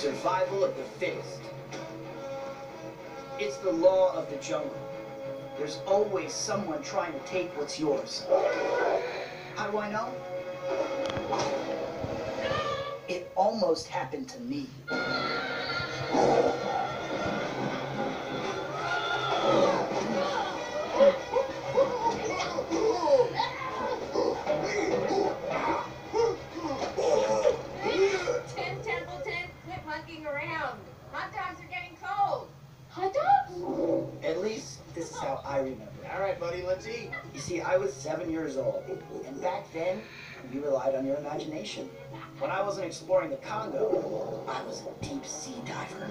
Survival of the fittest. It's the law of the jungle. There's always someone trying to take what's yours. How do I know? It almost happened to me. How I remember. it. All right, buddy, let's eat. You see, I was seven years old, and back then, you relied on your imagination. When I wasn't exploring the Congo, I was a deep sea diver.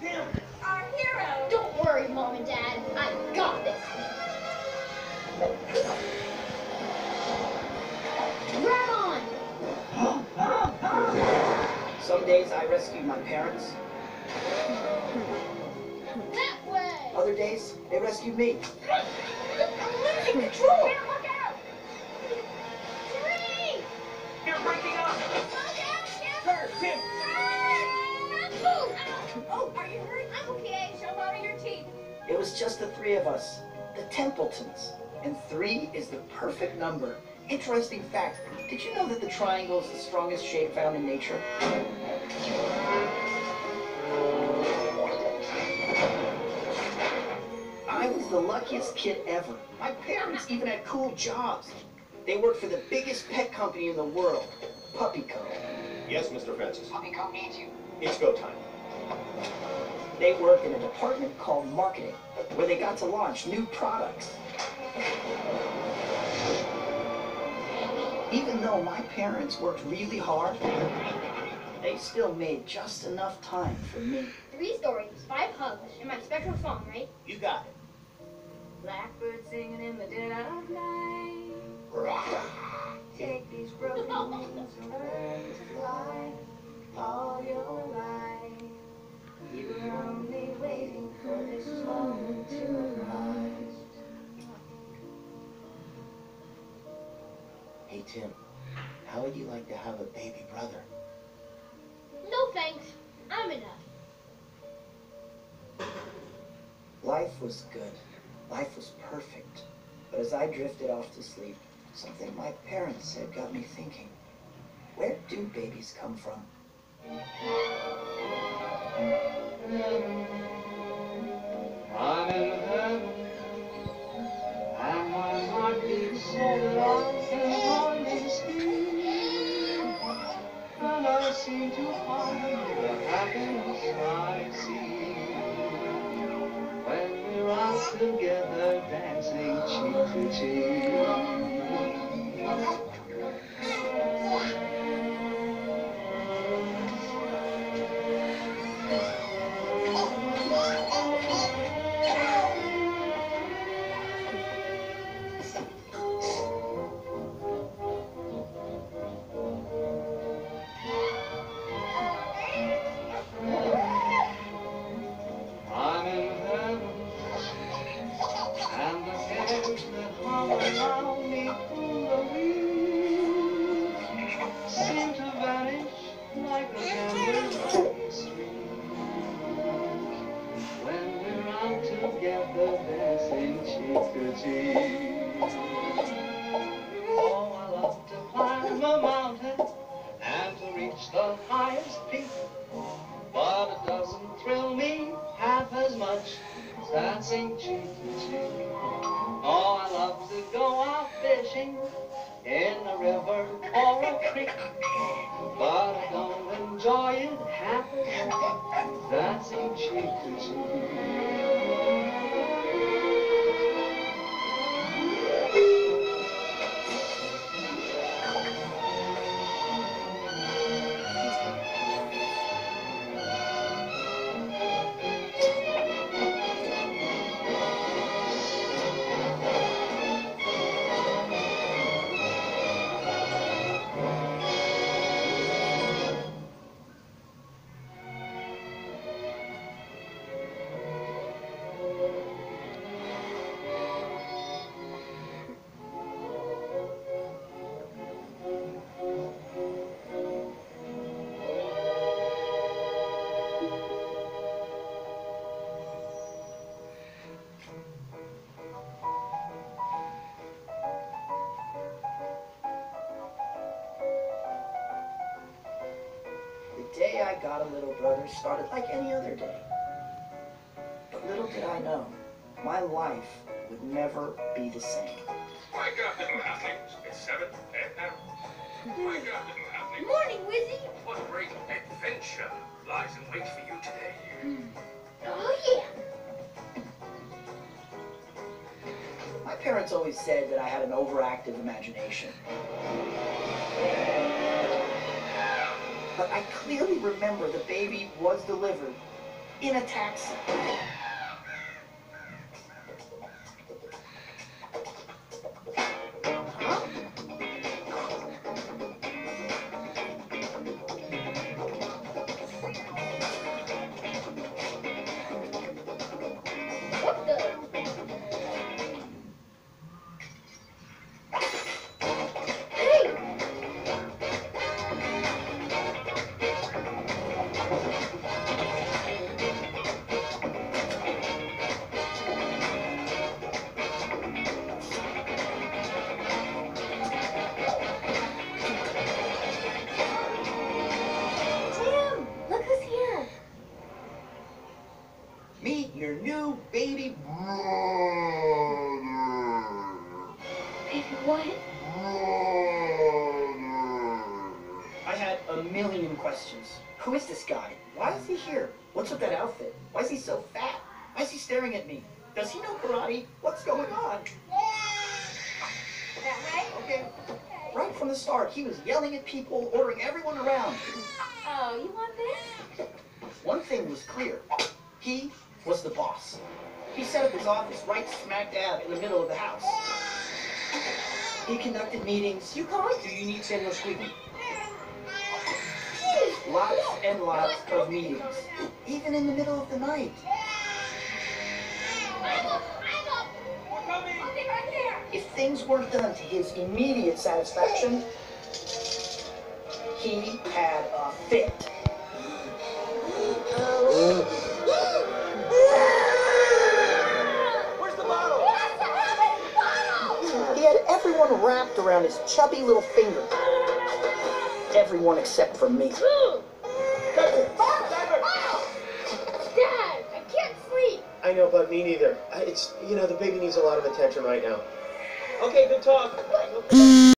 Tim! Our hero. Don't worry, Mom and Dad. I got this. Grab on! Some days I rescued my parents, That way! Other days they rescued me. I'm losing control! Look out! Three! You're breaking up! Look out! Her, Tim! Are you hurt? I'm okay. Show mommy your teeth. It was just the three of us, the Templetons. And three is the perfect number. Interesting fact, did you know that the triangle is the strongest shape found in nature? The luckiest kid ever. My parents even had cool jobs. They worked for the biggest pet company in the world, PuppyCo. Yes, Mr. Francis. PuppyCo needs you. It's go time. They worked in a department called marketing, where they got to launch new products. Even though my parents worked really hard, they still made just enough time for me. Three stories, five hugs, and my special song, right? You got it. Blackbird singing in the dead of night. Take these broken wings and learn to fly all your life. You were only waiting for this moment to arise. Hey, Tim. How would you like to have a baby brother? No thanks. I'm enough. Life was good. Life was perfect. But as I drifted off to sleep, something my parents said got me thinking. Where do babies come from? I'm in heaven, and my heart beats so and I seem to find the happiness I see together dancing cheek to cheek. Oh, I love to climb a mountain and to reach the highest peak. But it doesn't thrill me half as much as dancing cheek to cheek. Oh, I love to go out fishing in a river or a creek. But I don't enjoy it half as much as dancing cheek to cheek. I got a little brother started like any other day. But little did I know, my life would never be the same. Wake up, little halflings. It's seven a.m. Wake up, little halflings. Morning, Wizzy. What great adventure lies in wait for you today. Hmm. Oh, yeah. My parents always said that I had an overactive imagination. But I clearly remember the baby was delivered in a taxi. Meet your new baby brother. Baby, what? I had a million questions. Who is this guy? Why is he here? What's with that outfit? Why is he so fat? Why is he staring at me? Does he know karate? What's going on? That right? Okay. Right from the start, he was yelling at people, ordering everyone around. Oh, you want this? One thing was clear. He was the boss. He set up his office right smack dab in the middle of the house. He conducted meetings. You call? Do you need Samuel squeaking? Lots and lots of meetings. Even in the middle of the night. If things weren't done to his immediate satisfaction, he had a fit. Everyone wrapped around his chubby little finger. Everyone except for me. Dad, I can't sleep. I know, but me neither. I- It's, you know, the baby needs a lot of attention right now. Okay, good talk.